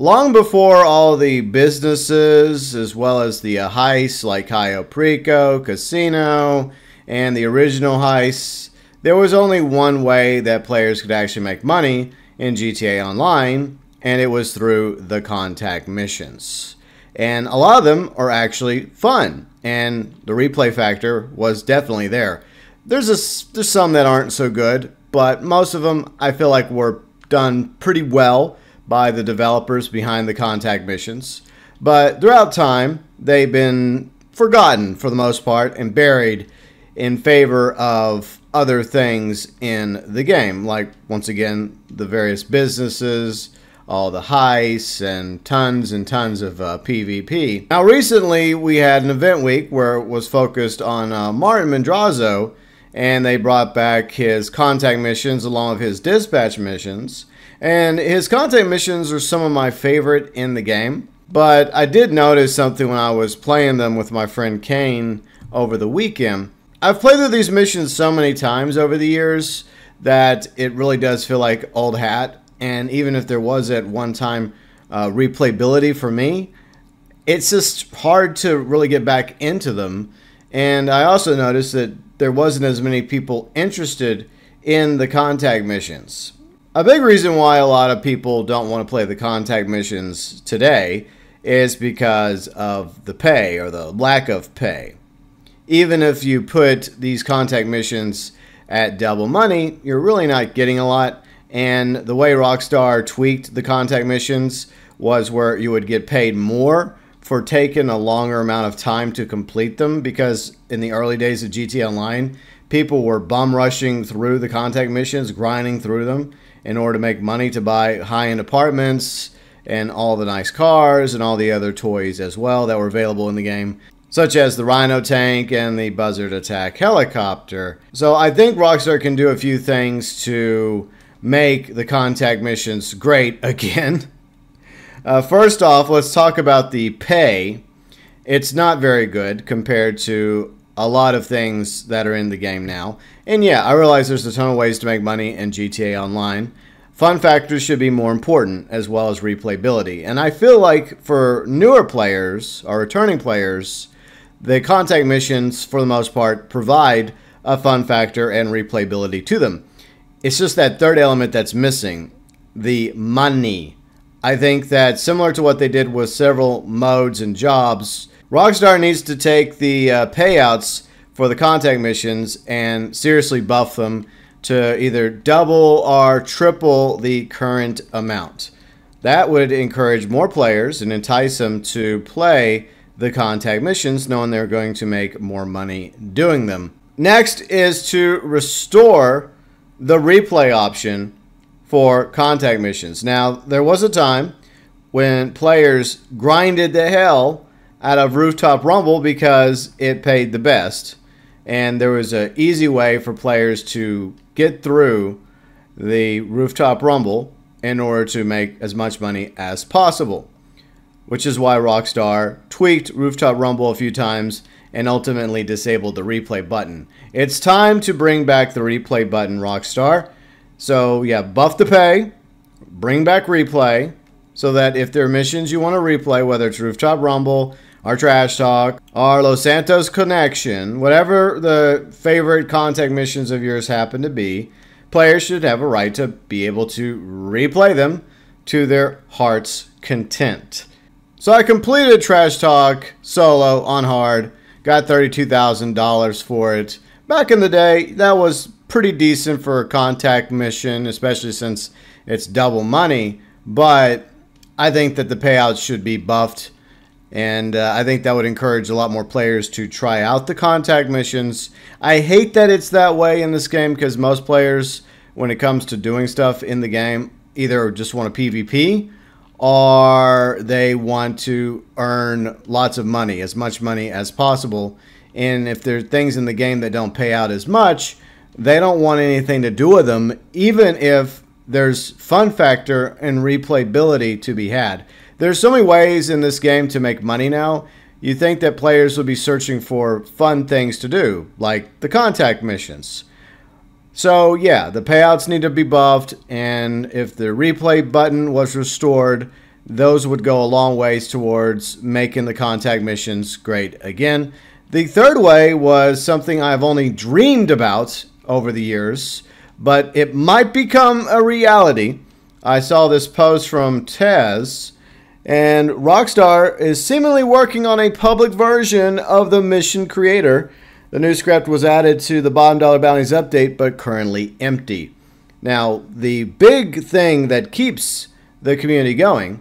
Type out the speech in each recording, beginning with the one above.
Long before all the businesses, as well as the uh, heists like Cayo Casino, and the original heists, there was only one way that players could actually make money in GTA Online, and it was through the contact missions. And a lot of them are actually fun, and the replay factor was definitely there. There's a, there's some that aren't so good, but most of them I feel like were done pretty well by the developers behind the contact missions. But throughout time, they've been forgotten for the most part and buried in favor of other things in the game, like once again the various businesses, all the heists, and tons and tons of uh, PvP. Now, recently we had an event week where it was focused on uh, Martin Madrazo, and they brought back his contact missions along with his dispatch missions. And his contact missions are some of my favorite in the game. But I did notice something when I was playing them with my friend Kane over the weekend. I've played through these missions so many times over the years that it really does feel like old hat. And even if there was at one time uh, replayability for me, it's just hard to really get back into them. And I also noticed that there wasn't as many people interested in the contact missions. A big reason why a lot of people don't want to play the contact missions today is because of the pay or the lack of pay even if you put these contact missions at double money, you're really not getting a lot. And the way Rockstar tweaked the contact missions was where you would get paid more for taking a longer amount of time to complete them because in the early days of GTA Online, people were bum rushing through the contact missions, grinding through them in order to make money to buy high end apartments and all the nice cars and all the other toys as well that were available in the game such as the Rhino tank and the Buzzard attack helicopter. So I think Rockstar can do a few things to make the contact missions great again. Uh, first off, let's talk about the pay. It's not very good compared to a lot of things that are in the game now. And yeah, I realize there's a ton of ways to make money in GTA Online. Fun factors should be more important as well as replayability. And I feel like for newer players or returning players, the contact missions, for the most part, provide a fun factor and replayability to them. It's just that third element that's missing the money. I think that similar to what they did with several modes and jobs, Rockstar needs to take the uh, payouts for the contact missions and seriously buff them to either double or triple the current amount. That would encourage more players and entice them to play the contact missions, knowing they're going to make more money doing them. Next is to restore the replay option for contact missions. Now, there was a time when players grinded the hell out of Rooftop Rumble because it paid the best. And there was an easy way for players to get through the Rooftop Rumble in order to make as much money as possible which is why Rockstar tweaked Rooftop Rumble a few times and ultimately disabled the replay button. It's time to bring back the replay button, Rockstar. So, yeah, buff the pay, bring back replay, so that if there are missions you want to replay, whether it's Rooftop Rumble, our Trash Talk, our Los Santos Connection, whatever the favorite contact missions of yours happen to be, players should have a right to be able to replay them to their heart's content. So I completed Trash Talk solo on hard, got $32,000 for it. Back in the day, that was pretty decent for a contact mission, especially since it's double money. But I think that the payouts should be buffed. And uh, I think that would encourage a lot more players to try out the contact missions. I hate that it's that way in this game because most players, when it comes to doing stuff in the game, either just want a PvP or they want to earn lots of money, as much money as possible. And if there are things in the game that don't pay out as much, they don't want anything to do with them, even if there's fun factor and replayability to be had. There's so many ways in this game to make money now. You think that players would be searching for fun things to do, like the contact missions. So yeah, the payouts need to be buffed, and if the replay button was restored, those would go a long ways towards making the contact missions great again. The third way was something I've only dreamed about over the years, but it might become a reality. I saw this post from Tez, and Rockstar is seemingly working on a public version of the Mission Creator. The new script was added to the Bottom Dollar Bounties update, but currently empty. Now, the big thing that keeps the community going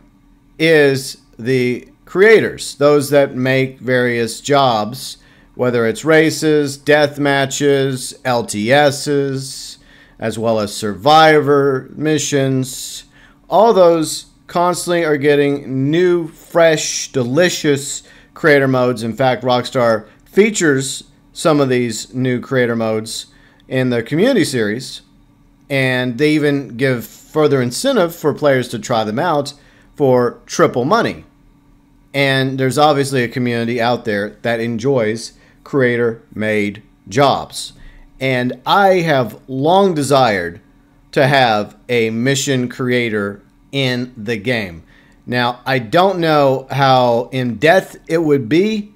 is the creators, those that make various jobs, whether it's races, death matches, LTSs, as well as survivor missions. All those constantly are getting new, fresh, delicious creator modes. In fact, Rockstar features some of these new creator modes in the community series, and they even give further incentive for players to try them out for triple money. And there's obviously a community out there that enjoys creator made jobs. And I have long desired to have a mission creator in the game. Now, I don't know how in depth it would be.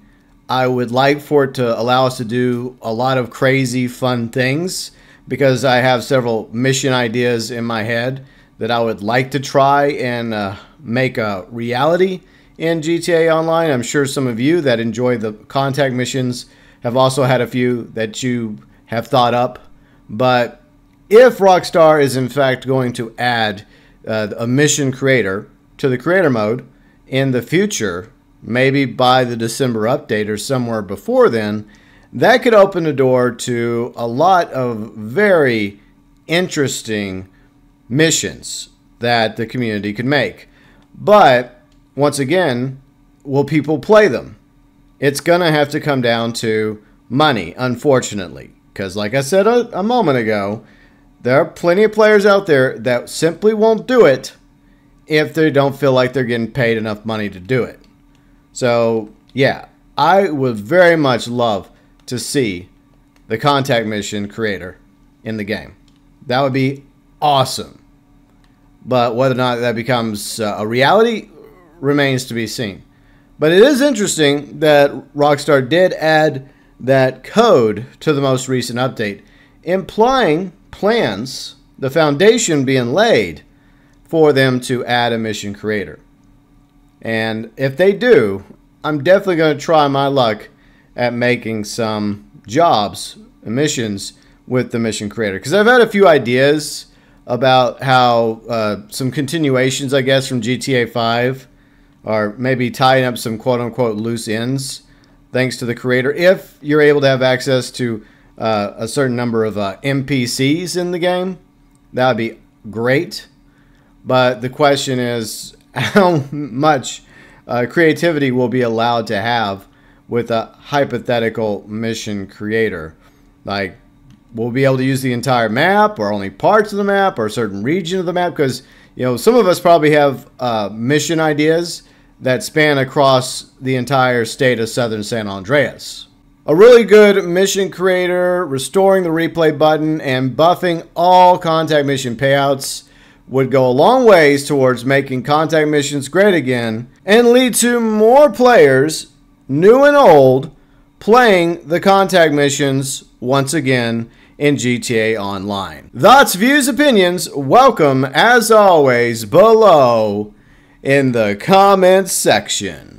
I would like for it to allow us to do a lot of crazy, fun things because I have several mission ideas in my head that I would like to try and uh, make a reality in GTA Online. I'm sure some of you that enjoy the contact missions have also had a few that you have thought up. But if Rockstar is in fact going to add uh, a mission creator to the creator mode in the future, maybe by the December update or somewhere before then, that could open the door to a lot of very interesting missions that the community could make. But once again, will people play them? It's going to have to come down to money, unfortunately. Because, like I said a, a, moment ago, there are plenty of players out there that simply won't do it if they don't feel like they're getting paid enough money to do it. So, yeah, I would very much love to see the contact mission creator in the game. That would be awesome. But whether or not that becomes uh, a reality remains to be seen. But it is interesting that Rockstar did add that code to the most recent update, implying plans, the foundation being laid for them to add a mission creator. And if they do, I'm definitely going to try my luck at making some jobs, missions with the mission creator. Because I've had a few ideas about how uh, some continuations, I guess, from GTA 5 are maybe tying up some quote unquote loose ends thanks to the creator. If you're able to have access to uh, a certain number of uh, NPCs in the game, that would be great. But the question is how much uh, creativity will be allowed to have with a hypothetical mission creator. Like, we'll be able to use the entire map or only parts of the map or a certain region of the map because you know some of us probably have uh, mission ideas that span across the entire state of southern san andreas a really good mission creator restoring the replay button and buffing all contact mission payouts would go a long ways towards making contact missions great again and lead to more players new and old playing the contact missions once again in GTA Online. Thoughts, views, opinions, welcome as always below in the comments section.